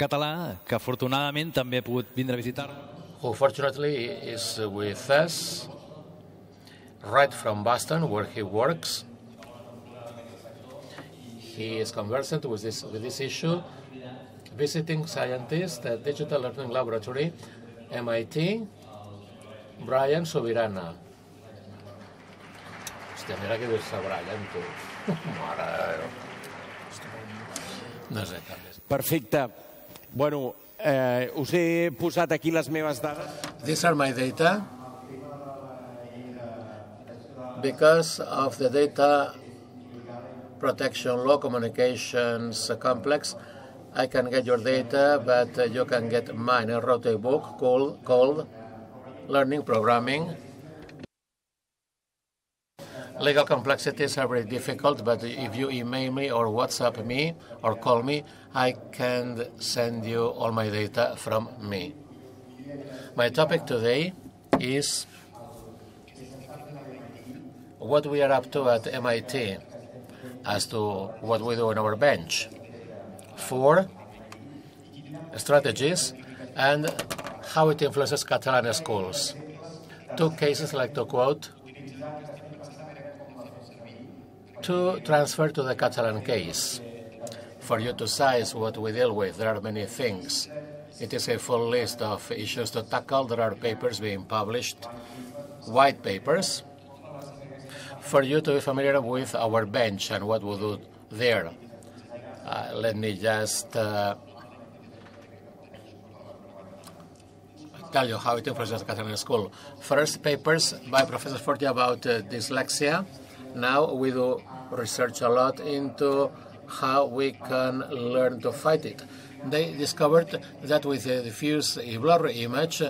català, que afortunadament també ha pogut vindre a visitar who fortunately is with us right from Boston, where he works. He is conversant with this, with this issue, visiting scientist at Digital Learning Laboratory, MIT, Brian Sobirana. Hòstia, mira que dius a Brian, tu. Mare de Déu. No sé. Perfecte. Bueno, eh, us he posat aquí les meves dades. These are my data. Because of the data protection law communications complex, I can get your data, but uh, you can get mine. I wrote a book called, called Learning Programming. Legal complexities are very difficult, but if you email me or WhatsApp me or call me, I can send you all my data from me. My topic today is what we are up to at MIT as to what we do on our bench. Four strategies and how it influences Catalan schools. Two cases I like to quote to transfer to the Catalan case. For you to size what we deal with, there are many things. It is a full list of issues to tackle. There are papers being published, white papers, for you to be familiar with our bench and what we do there. Uh, let me just uh, tell you how it influences the Catalan school. First, papers by Professor Forti about uh, dyslexia. Now we do research a lot into how we can learn to fight it. They discovered that with a diffuse blurry image,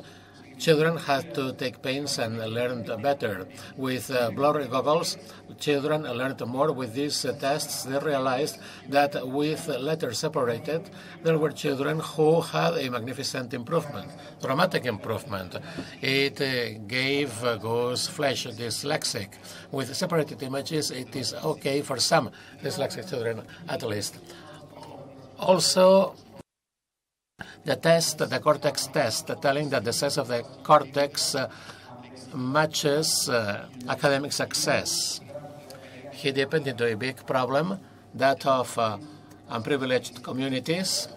children had to take pains and learned better. With uh, blurry goggles, children learned more. With these tests, they realized that with letters separated, there were children who had a magnificent improvement, dramatic improvement. It uh, gave uh, Goose Flesh dyslexic. With separated images, it is okay for some dyslexic children at least. Also, the test, the cortex test, telling that the size of the cortex uh, matches uh, academic success. He deepened into a big problem, that of uh, unprivileged communities,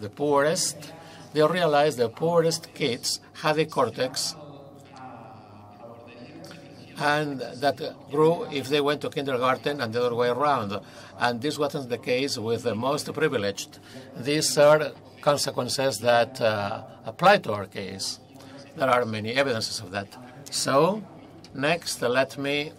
the poorest. They realized the poorest kids had a cortex and that grew if they went to kindergarten and the other way around. And this wasn't the case with the most privileged. These are consequences that uh, apply to our case. There are many evidences of that. So, next, let me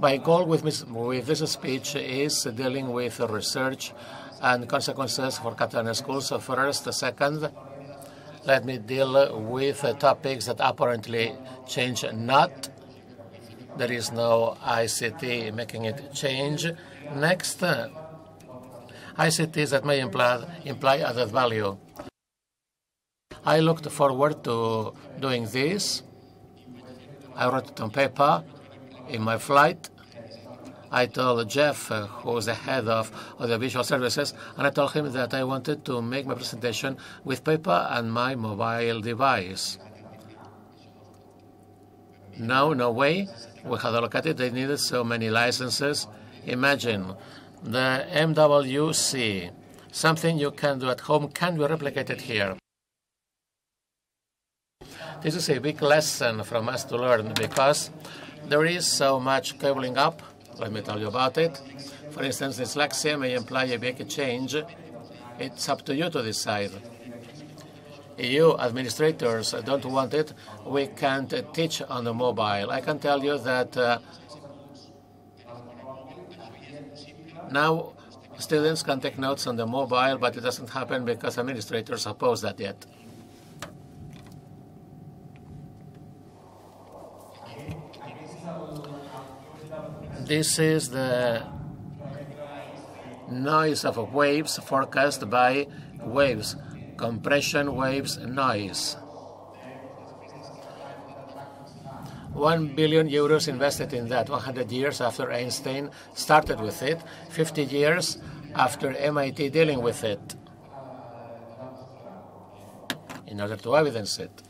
My goal with, with this speech is dealing with research and consequences for Catalan schools. So first, second, let me deal with topics that apparently change not there is no ICT making it change. Next, ICTs that may imply, imply added value. I looked forward to doing this. I wrote it on paper in my flight. I told Jeff, uh, who was the head of audiovisual services, and I told him that I wanted to make my presentation with paper and my mobile device. No, no way we had allocated, they needed so many licenses. Imagine the MWC, something you can do at home can be replicated here. This is a big lesson from us to learn because there is so much cabling up. Let me tell you about it. For instance, dyslexia may imply a big change. It's up to you to decide. You administrators don't want it, we can't teach on the mobile. I can tell you that uh, now students can take notes on the mobile, but it doesn't happen because administrators oppose that yet. This is the noise of waves forecast by waves compression waves noise. 1 billion euros invested in that 100 years after Einstein started with it, 50 years after MIT dealing with it in order to evidence it.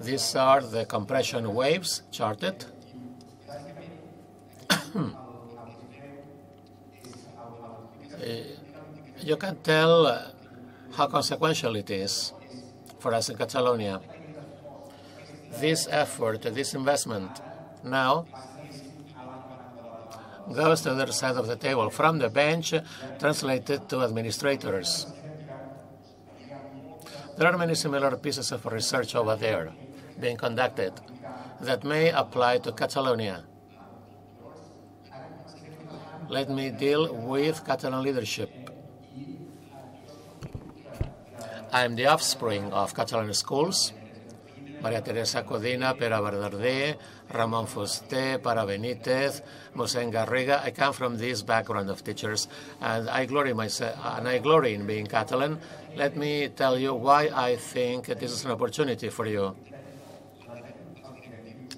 These are the compression waves charted. Uh, you can tell uh, how consequential it is for us in Catalonia. This effort, this investment now goes to the other side of the table, from the bench translated to administrators. There are many similar pieces of research over there being conducted that may apply to Catalonia. Let me deal with Catalan leadership. I am the offspring of Catalan schools. Maria Teresa Codina, Pere Verdader, Ramon Fuster, Para Benítez, Mossèn Garriga. I come from this background of teachers, and I glory myself, and I glory in being Catalan. Let me tell you why I think this is an opportunity for you,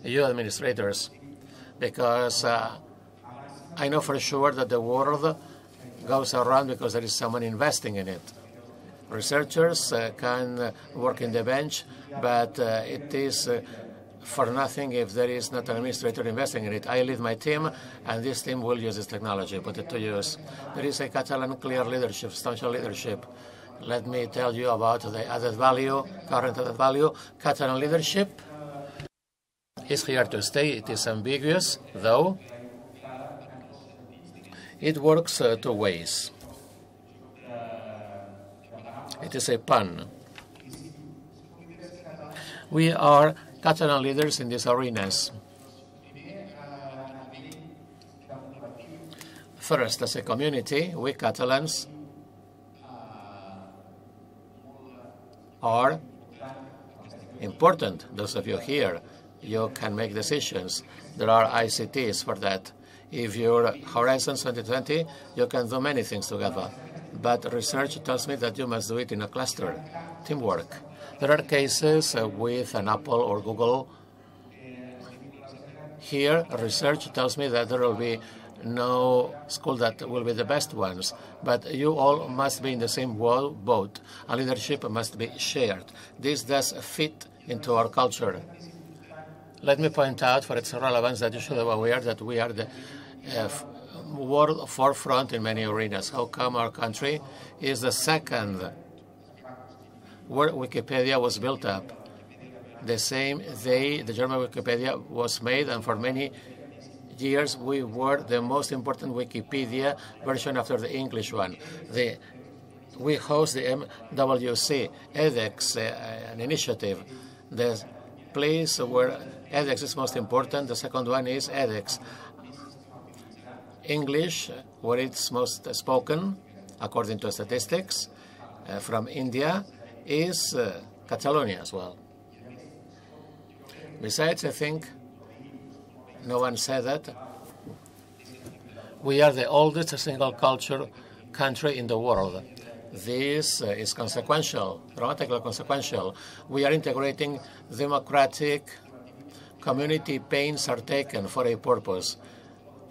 you administrators, because uh, I know for sure that the world goes around because there is someone investing in it. Researchers uh, can work in the bench, but uh, it is uh, for nothing if there is not an administrator investing in it. I lead my team, and this team will use this technology, put it to use. There is a Catalan clear leadership, substantial leadership. Let me tell you about the added value, current added value. Catalan leadership is here to stay. It is ambiguous, though. It works uh, two ways. It is a pun. We are Catalan leaders in these arenas. First, as a community, we Catalans are important. Those of you here, you can make decisions. There are ICTs for that. If you're Horizon 2020, you can do many things together. But research tells me that you must do it in a cluster, teamwork. There are cases uh, with an Apple or Google. Here, research tells me that there will be no school that will be the best ones, but you all must be in the same boat, and leadership must be shared. This does fit into our culture. Let me point out for its relevance that you should be aware that we are the uh, world forefront in many arenas. How come our country is the second where Wikipedia was built up? The same day the German Wikipedia was made, and for many years we were the most important Wikipedia version after the English one. The, we host the MWC edX, uh, an initiative. The place where edX is most important, the second one is edX. English, where it's most spoken, according to statistics uh, from India, is uh, Catalonia as well. Besides, I think no one said that we are the oldest single culture country in the world. This uh, is consequential, dramatically consequential. We are integrating democratic community pains are taken for a purpose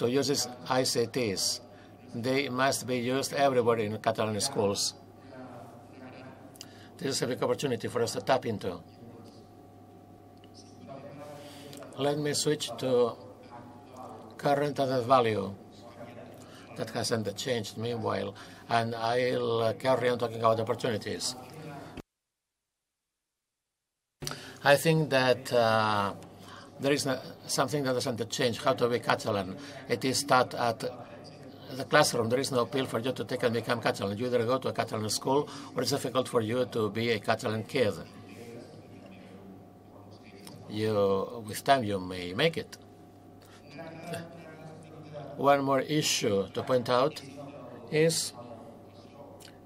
to use ICTs. They must be used everywhere in Catalan schools. This is a big opportunity for us to tap into. Let me switch to current added value. That hasn't changed meanwhile, and I'll carry on talking about opportunities. I think that uh, there is something that doesn't change how to be Catalan. It is taught at the classroom. There is no appeal for you to take and become Catalan. You either go to a Catalan school or it's difficult for you to be a Catalan kid. You, with time, you may make it. One more issue to point out is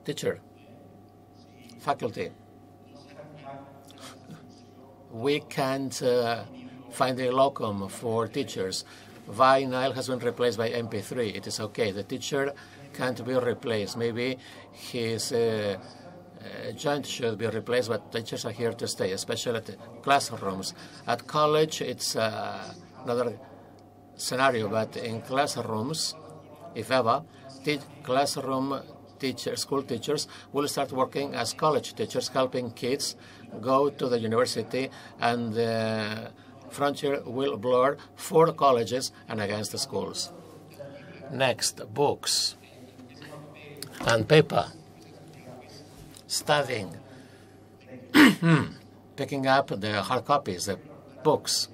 teacher, faculty. We can't uh, find a locum for teachers. Vinyl has been replaced by MP3. It is okay. The teacher can't be replaced. Maybe his uh, uh, uh, joint should be replaced, but teachers are here to stay, especially at classrooms. At college, it's uh, another scenario, but in classrooms, if ever, te- classroom teachers, school teachers will start working as college teachers, helping kids go to the university, and the frontier will blur for colleges and against the schools. Next, books and paper studying, picking up the hard copies, the books,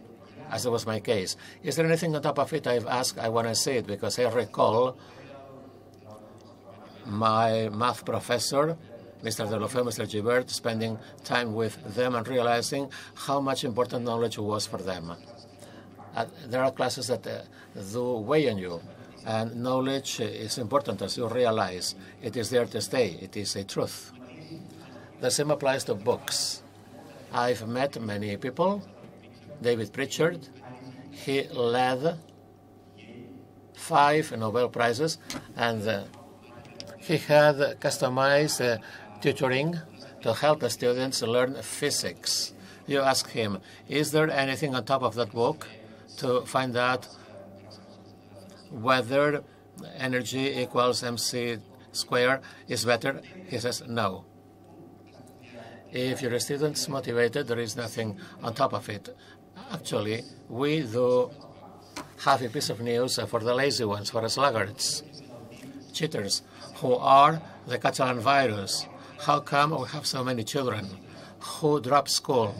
as it was my case. Is there anything on top of it I've asked? I want to say it because I recall my math professor, Mr. Deulofeu, Mr. Gibert, spending time with them and realizing how much important knowledge was for them. Uh, there are classes that uh, do weigh on you, and knowledge is important as you realize it is there to stay. It is a truth. The same applies to books. I've met many people. David Pritchard, he led five Nobel Prizes, and uh, he had customized uh, tutoring to help the students learn physics. You ask him, is there anything on top of that book to find out whether energy equals mc square is better? He says no. If your student's motivated, there is nothing on top of it. Actually, we do have a piece of news for the lazy ones, for the sluggards, cheaters, who are the Catalan virus. How come we have so many children who drop school?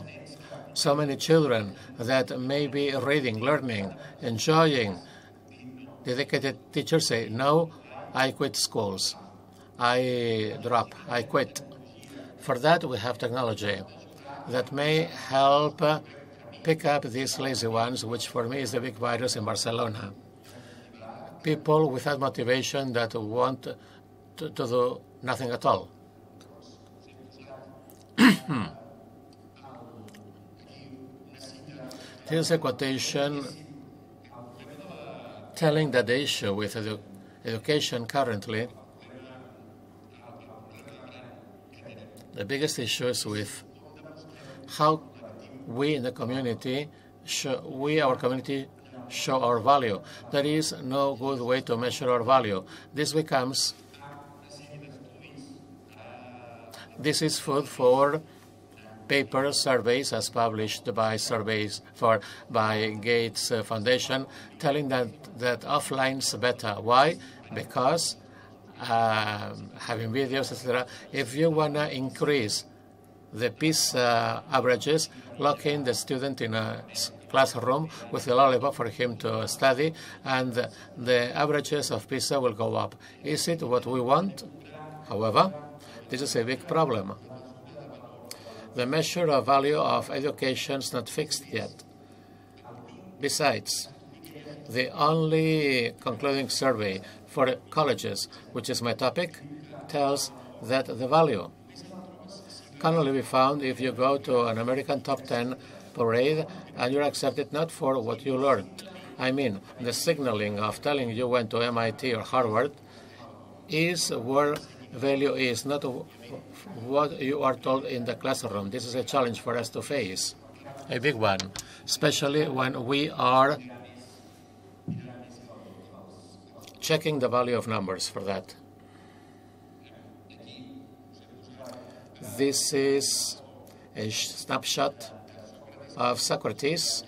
So many children that may be reading, learning, enjoying. Dedicated teachers say, no, I quit schools. I drop, I quit. For that, we have technology that may help pick up these lazy ones, which for me is the big virus in Barcelona. People without motivation that want to, to do nothing at all. Hmm. Here's a quotation telling that the issue with edu education currently the biggest issue is with how we in the community, we, our community, show our value. There is no good way to measure our value. This becomes, this is food for paper surveys as published by surveys for by Gates uh, Foundation, telling that that offline's better. Why? Because uh, having videos, etc. If you wanna increase the PISA averages, locking the student in a classroom with a lollipop for him to study, and the averages of PISA will go up. Is it what we want? However, this is a big problem. The measure of value of education is not fixed yet. Besides, the only concluding survey for colleges, which is my topic, tells that the value can only be found if you go to an American top 10 parade and you're accepted not for what you learned. I mean, the signaling of telling you went to MIT or Harvard is where value is, not what you are told in the classroom. This is a challenge for us to face, a big one, especially when we are checking the value of numbers for that. This is a snapshot of Socrates,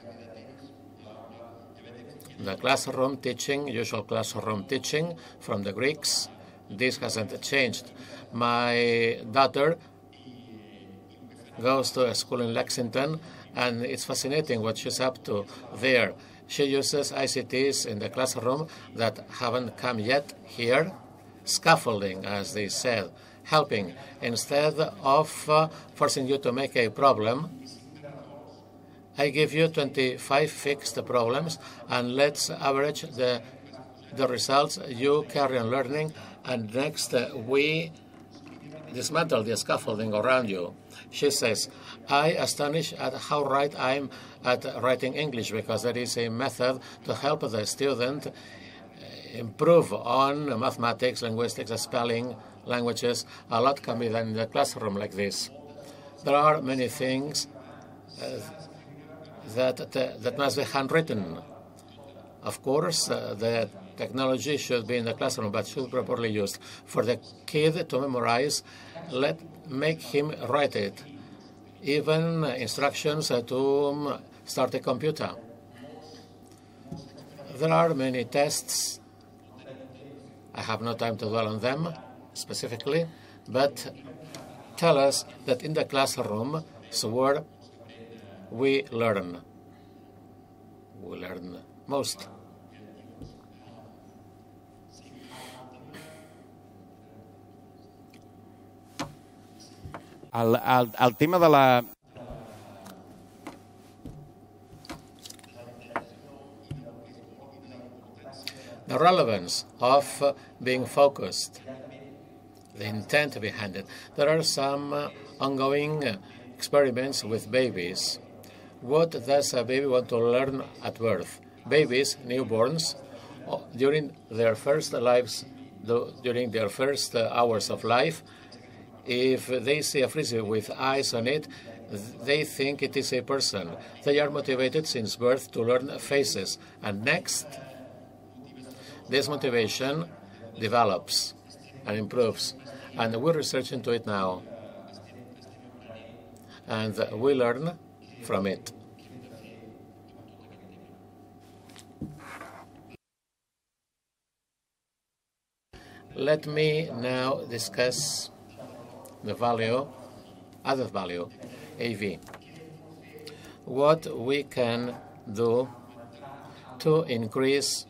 the classroom teaching, usual classroom teaching from the Greeks. This hasn't changed. My daughter goes to a school in Lexington, and it's fascinating what she's up to there. She uses ICTs in the classroom that haven't come yet here, scaffolding, as they said, helping. Instead of uh, forcing you to make a problem, I give you 25 fixed problems, and let's average the, the results. You carry on learning, and next uh, we dismantle the scaffolding around you. She says, I astonish at how right I'm at writing English because that is a method to help the student improve on mathematics, linguistics, spelling, languages. A lot can be done in the classroom like this. There are many things uh, that, that, that must be handwritten. Of course, uh, the technology should be in the classroom, but should be properly used. For the kid to memorize, let make him write it. Even instructions to um, start a computer. There are many tests. I have no time to dwell on them specifically, but tell us that in the classroom is where we learn. We learn most. El, el, el tema de la... The relevance of being focused, the intent behind it. There are some ongoing experiments with babies. What does a baby want to learn at birth? Babies, newborns, during their first lives, during their first hours of life, if they see a frisbee with eyes on it, they think it is a person. They are motivated since birth to learn faces. And next, this motivation develops and improves. And we're researching into it now. And we learn from it. Let me now discuss the value, added value, AV. What we can do to increase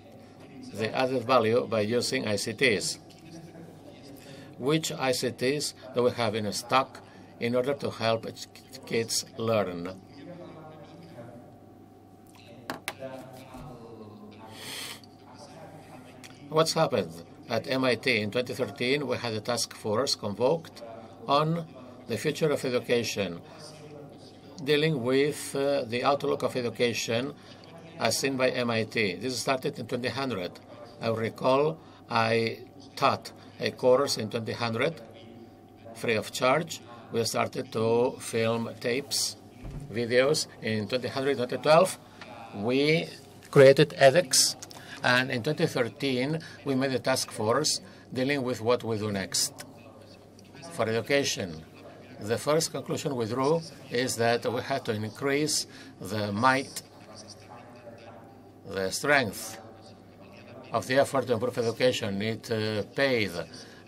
the added value by using ICTs. Which ICTs do we have in stock in order to help kids learn? What's happened? At MIT in 2013, we had a task force convoked on the future of education, dealing with uh, the outlook of education as seen by MIT. This started in 2000. I recall I taught a course in 2000 free of charge. We started to film tapes, videos. In 2000, 2012, we created edX, and in 2013, we made a task force dealing with what we do next for education. The first conclusion we drew is that we had to increase the might, the strength of the effort to improve education. It uh, paid.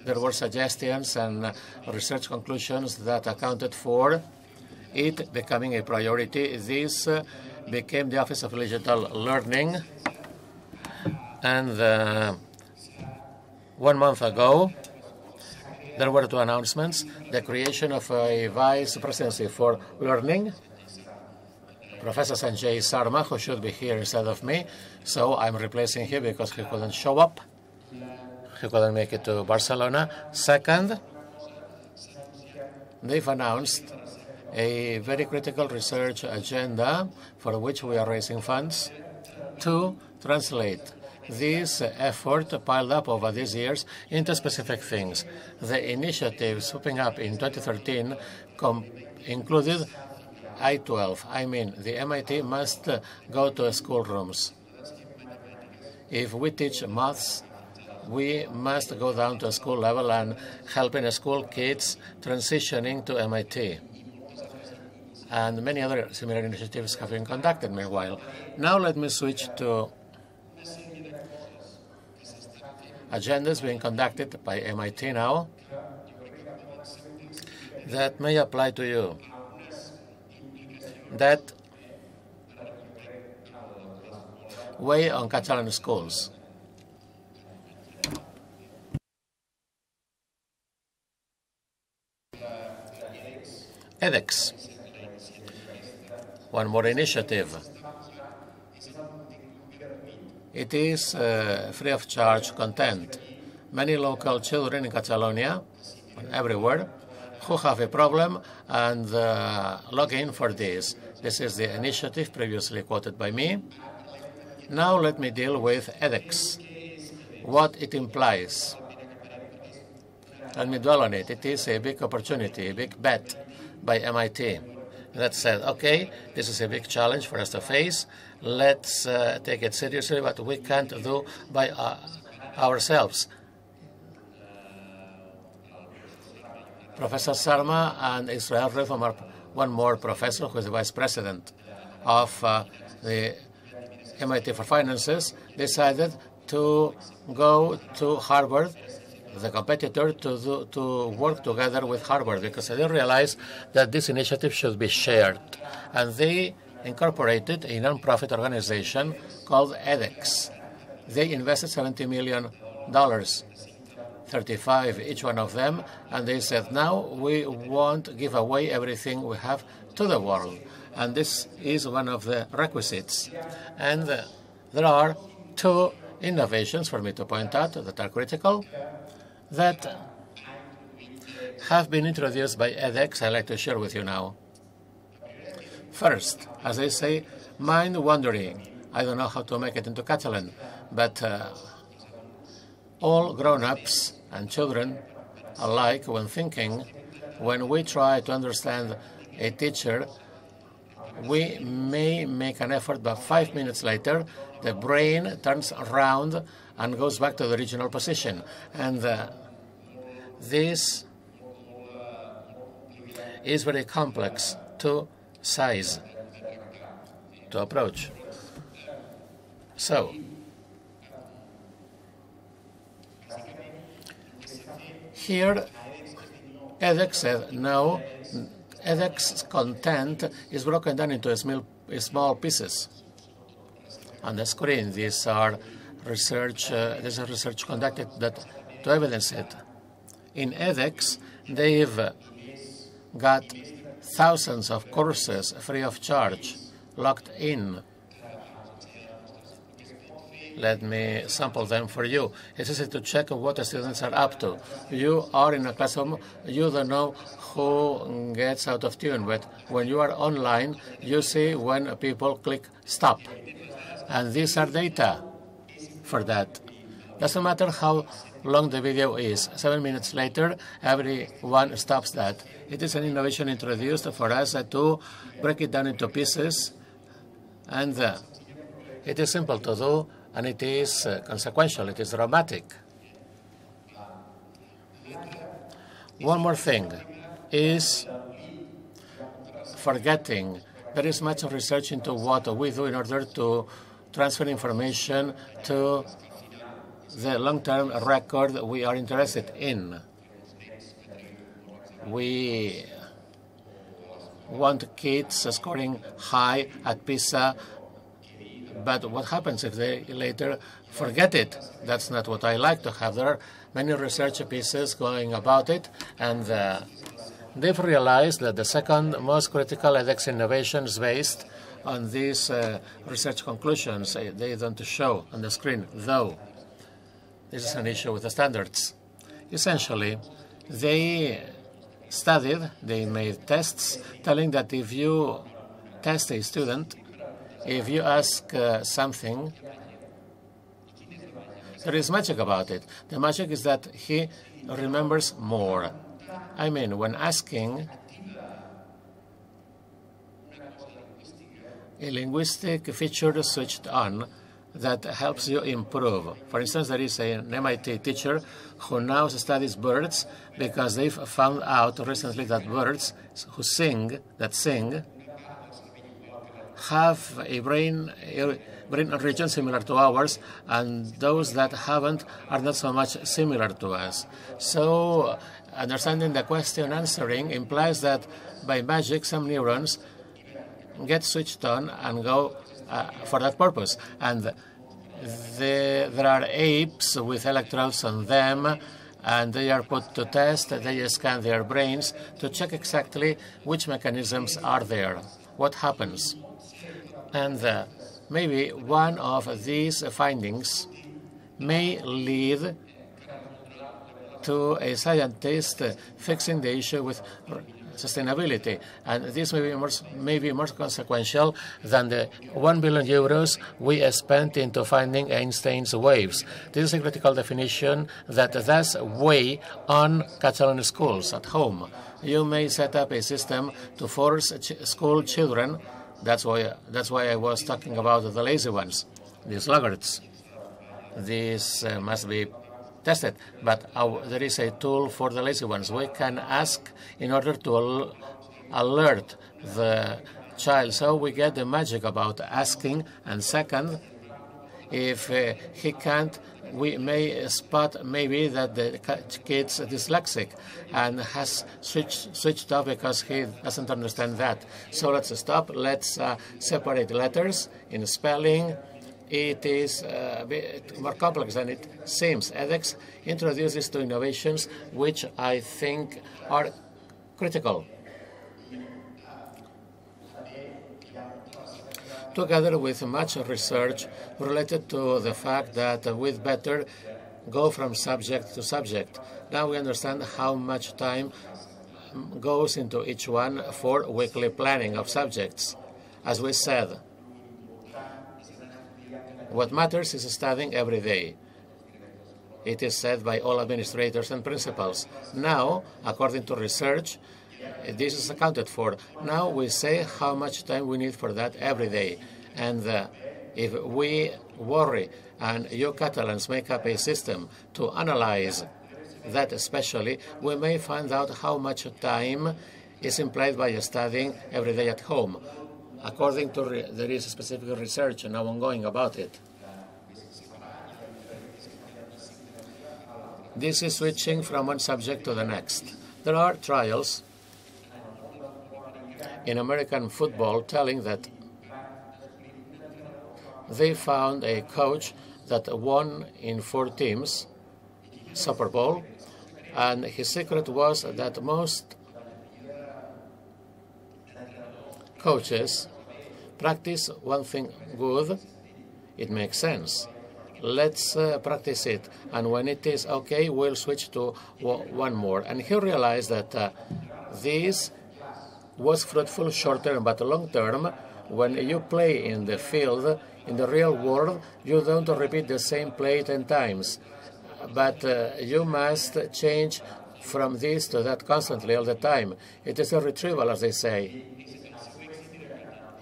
There were suggestions and research conclusions that accounted for it becoming a priority. This uh, became the Office of Digital Learning. And uh, one month ago, there were two announcements, the creation of a vice presidency for learning. Professor Sanjay Sarma, who should be here instead of me, so I'm replacing him because he couldn't show up. He couldn't make it to Barcelona. Second, they've announced a very critical research agenda for which we are raising funds to translate this effort piled up over these years into specific things. The initiative swooping up in 2013 included I-12. I mean, the MIT must go to schoolrooms. If we teach maths, we must go down to a school level and helping school kids transitioning to MIT. And many other similar initiatives have been conducted meanwhile. Now let me switch to agendas being conducted by MIT now that may apply to you. That weigh on Catalan schools. edX, one more initiative it is uh, free of charge content. Many local children in Catalonia, everywhere, who have a problem and uh, log in for this. This is the initiative previously quoted by me. Now let me deal with edX. what it implies. Let me dwell on it. It is a big opportunity, a big bet by MIT that said, okay, this is a big challenge for us to face. Let's uh, take it seriously, but we can't do by uh, ourselves. Professor Sarma and Israel Ruiz are one more professor who is the vice president of uh, the MIT for Finances, decided to go to Harvard, the competitor, to, do, to work together with Harvard because they realized that this initiative should be shared. And they incorporated a nonprofit organization called edX. They invested $70 million 35 each one of them, and they said, now we won't give away everything we have to the world. And this is one of the requisites. And uh, there are two innovations for me to point out that are critical that have been introduced by edX I'd like to share with you now. First, as I say, mind wandering. I don't know how to make it into Catalan, but uh, all grown-ups and children alike when thinking, when we try to understand a teacher, we may make an effort, but five minutes later, the brain turns around and goes back to the original position. And uh, this is very complex to size, to approach. So, Here, edX said no. edX's content is broken down into small, small pieces. On the screen, these are research. Uh, this is research conducted that to evidence it. In edX, they've got thousands of courses free of charge, locked in let me sample them for you. It's easy to check what the students are up to. You are in a classroom, you don't know who gets out of tune, but when you are online, you see when people click stop. And these are data for that. Doesn't matter how long the video is. Seven minutes later, everyone stops that. It is an innovation introduced for us to break it down into pieces, and uh, it is simple to do and it is uh, consequential, it is dramatic. One more thing is forgetting there is much research into what we do in order to transfer information to the long-term record we are interested in. We want kids scoring high at PISA but what happens if they later forget it? That's not what I like to have. There are many research pieces going about it, and uh, they've realized that the second most critical edX innovation is based on these uh, research conclusions. They don't show on the screen, though. This is an issue with the standards. Essentially, they studied, they made tests telling that if you test a student if you ask uh, something, there is magic about it. The magic is that he remembers more. I mean, when asking, a linguistic feature switched on that helps you improve. For instance, there is an MIT teacher who now studies birds because they've found out recently that birds who sing, that sing, have a brain, a brain region similar to ours, and those that haven't are not so much similar to us. So understanding the question answering implies that by magic some neurons get switched on and go uh, for that purpose. And the, there are apes with electrodes on them and they are put to test. They scan their brains to check exactly which mechanisms are there. What happens? And uh, maybe one of these findings may lead to a scientist fixing the issue with sustainability. And this may be, more, may be more consequential than the 1 billion euros we spent into finding Einstein's waves. This is a critical definition that does weigh on Catalan schools at home. You may set up a system to force ch school children. That's why, that's why I was talking about the lazy ones, these sluggards. This uh, must be tested, but our, there is a tool for the lazy ones. We can ask in order to al alert the child. So we get the magic about asking. And second, if uh, he can't, we may spot maybe that the kid's dyslexic and has switched, switched off because he doesn't understand that. So let's stop. Let's uh, separate letters in spelling, it is uh, a bit more complex than it seems. edX introduces two innovations which I think are critical. Together with much research related to the fact that with better go from subject to subject. Now we understand how much time goes into each one for weekly planning of subjects. As we said, what matters is studying every day. It is said by all administrators and principals. Now, according to research, this is accounted for. Now we say how much time we need for that every day. And uh, if we worry and you Catalans make up a system to analyze that especially, we may find out how much time is implied by studying every day at home according to there is specific research now ongoing about it. This is switching from one subject to the next. There are trials in American football telling that they found a coach that won in four teams Super Bowl, and his secret was that most coaches practice one thing good, it makes sense. Let's uh, practice it. And when it is okay, we'll switch to one more. And he realized that uh, this was fruitful short term, but long term, when you play in the field, in the real world, you don't repeat the same play 10 times. But uh, you must change from this to that constantly all the time. It is a retrieval, as they say.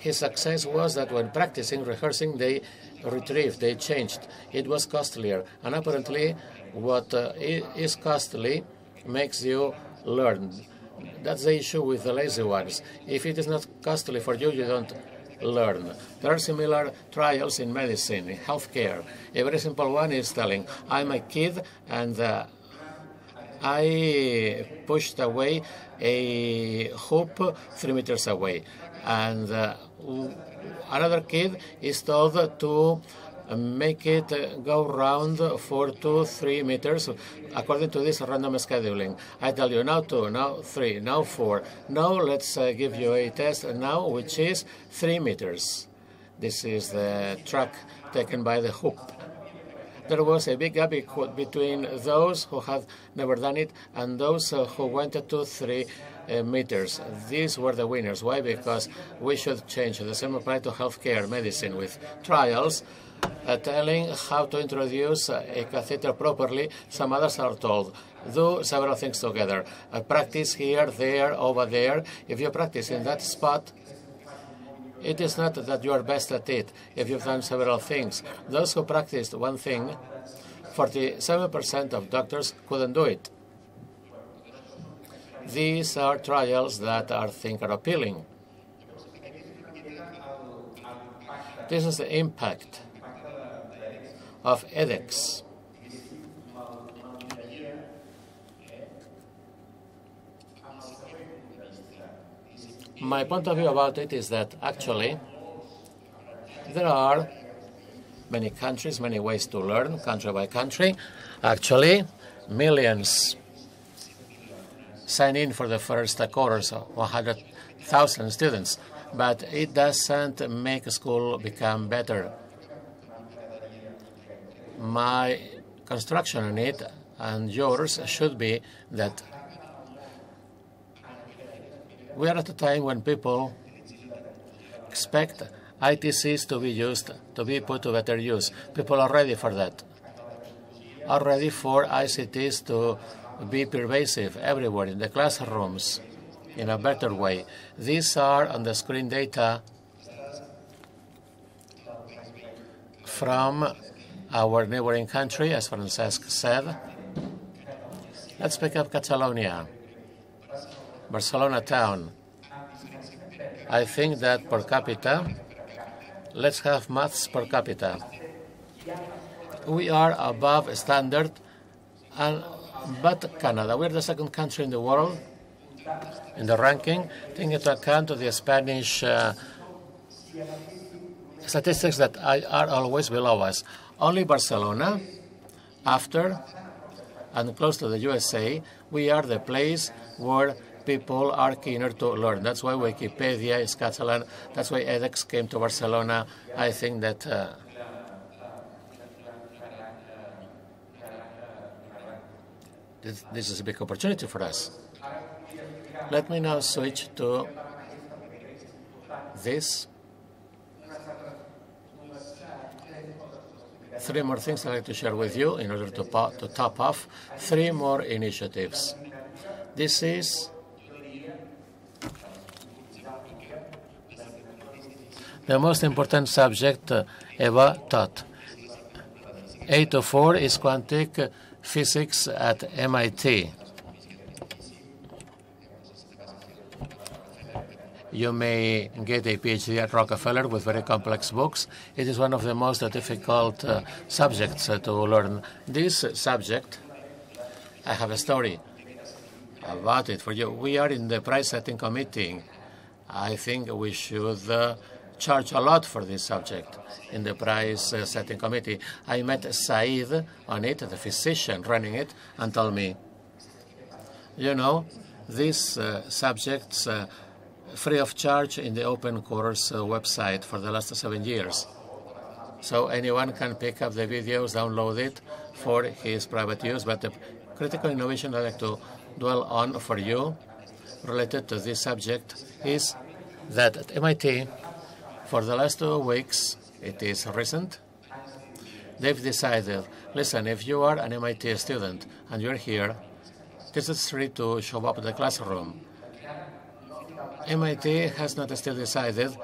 His success was that when practicing, rehearsing, they retrieved, they changed. It was costlier. And apparently, what uh, is costly makes you learn. That's the issue with the lazy ones. If it is not costly for you, you don't learn. There are similar trials in medicine, in healthcare. A very simple one is telling, I'm a kid and uh, I pushed away a hoop three meters away. And uh, another kid is told to make it go round for two, three meters according to this random scheduling. I tell you now two, now three, now four. Now let's uh, give you a test now which is three meters. This is the track taken by the hoop. There was a big gap between those who had never done it and those uh, who went to three uh, meters. These were the winners. Why? Because we should change. The same apply to healthcare medicine with trials uh, telling how to introduce a catheter properly. Some others are told do several things together. Uh, practice here, there, over there. If you practice in that spot, it is not that you are best at it if you've done several things. Those who practiced one thing, 47% of doctors couldn't do it. These are trials that I think are appealing. This is the impact of edX. My point of view about it is that actually there are many countries, many ways to learn, country by country. Actually, millions sign in for the first course, 100,000 students, but it doesn't make school become better. My construction on it and yours should be that We are at a time when people expect ITCs to be used, to be put to better use. People are ready for that. Are ready for ICTs to be pervasive everywhere in the classrooms in a better way. These are on the screen data from our neighboring country, as Francesc said. Let's pick up Catalonia, Barcelona town. I think that per capita, let's have maths per capita. We are above standard, and, but Canada, we're the second country in the world in the ranking, taking into account the Spanish uh, statistics that are always below us. Only Barcelona, after and close to the USA, we are the place where people are keener to learn. That's why Wikipedia is Catalan. That's why edX came to Barcelona. I think that uh, this, this is a big opportunity for us. Let me now switch to this. Three more things I'd like to share with you in order to, to top off three more initiatives. This is the most important subject uh, ever taught. 804 is quantum physics at MIT. You may get a PhD at Rockefeller with very complex books. It is one of the most difficult uh, subjects uh, to learn. This subject, I have a story about it for you. We are in the price setting committee. I think we should uh, charge a lot for this subject in the price uh, setting committee. I met Said on it, the physician running it, and told me, you know, these uh, subjects uh, free of charge in the open course uh, website for the last seven years. So anyone can pick up the videos, download it for his private use. But the critical innovation I'd like to dwell on for you related to this subject is that at MIT, for the last two weeks, it is recent, they've decided, listen, if you are an MIT student and you're here, this is free to show up in the classroom. MIT has not still decided,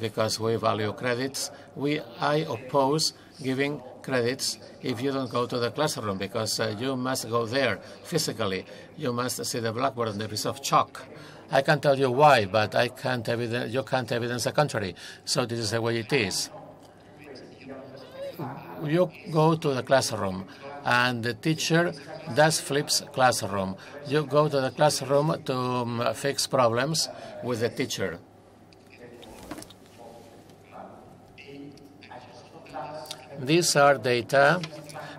because we value credits, we I oppose giving credits if you don't go to the classroom because uh, you must go there physically. You must see the blackboard and the piece of chalk. I can tell you why, but I can't evidence, you can't evidence the contrary. So this is the way it is. You go to the classroom and the teacher does flips classroom. You go to the classroom to um, fix problems with the teacher. These are data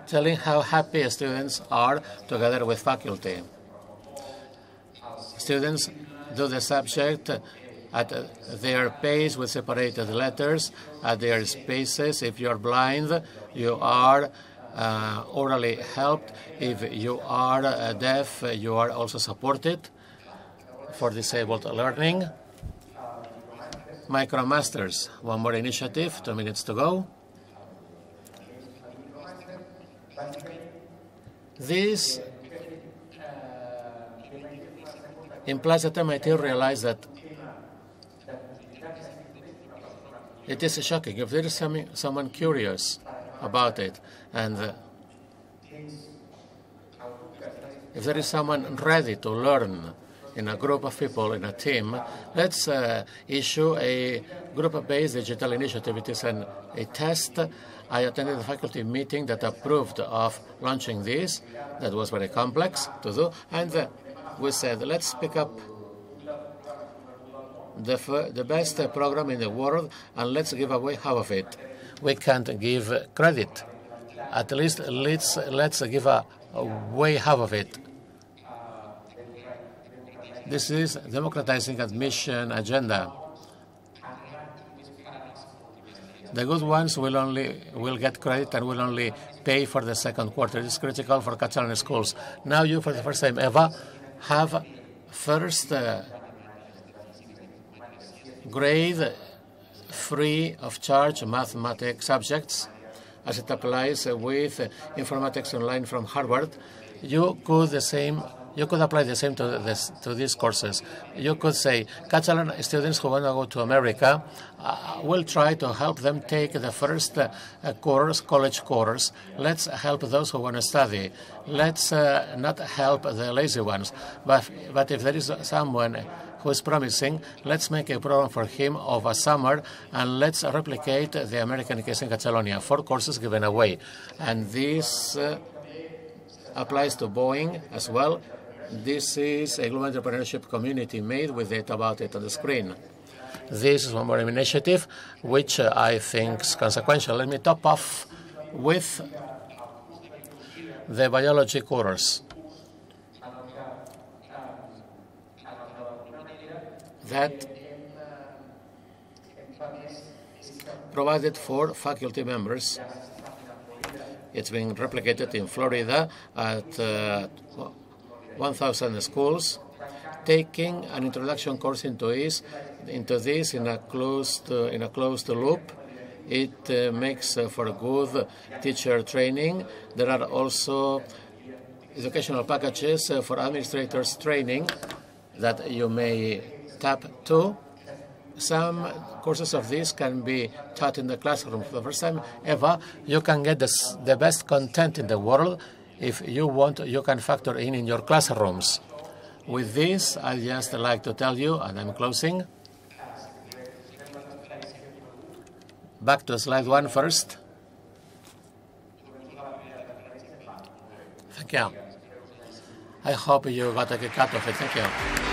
telling how happy students are together with faculty. Students do the subject at their pace with separated letters, at their spaces. If you're blind, you are uh, orally helped. If you are uh, deaf, you are also supported for disabled learning. MicroMasters, one more initiative, two minutes to go. This implies that MIT realized that it is shocking. If there is some, someone curious about it, and uh, if there is someone ready to learn in a group of people, in a team, let's uh, issue a group-based digital initiative. It is an, a test. I attended a faculty meeting that approved of launching this. That was very complex to do. And uh, we said, let's pick up the, the best program in the world and let's give away half of it. We can't give credit. At least let's, let's give away half of it. This is democratizing admission agenda. The good ones will only will get credit and will only pay for the second quarter. It's critical for Catalan schools. Now you, for the first time ever, have first uh, grade free of charge mathematics subjects as it applies with uh, informatics online from Harvard, you could the same you could apply the same to, this, to these courses. You could say, Catalan students who want to go to America, uh, we'll try to help them take the first uh, course, college course. Let's help those who want to study. Let's uh, not help the lazy ones. But, but if there is someone who is promising, let's make a program for him of a summer and let's replicate the American case in Catalonia. Four courses given away. And this uh, applies to Boeing as well. This is a global entrepreneurship community made with data about it on the screen. This is one more initiative which uh, I think is consequential. Let me top off with the biology course. That provided for faculty members. It's being replicated in Florida at uh, 1,000 schools, taking an introduction course into this, into this in a closed uh, in a closed loop. It uh, makes uh, for good teacher training. There are also educational packages for administrators training that you may tap to. Some courses of this can be taught in the classroom for the first time ever. You can get the, the best content in the world if you want, you can factor in in your classrooms. With this, I just like to tell you, and I'm closing. Back to slide one first. Thank you. I hope you got a good cut of it. Thank you.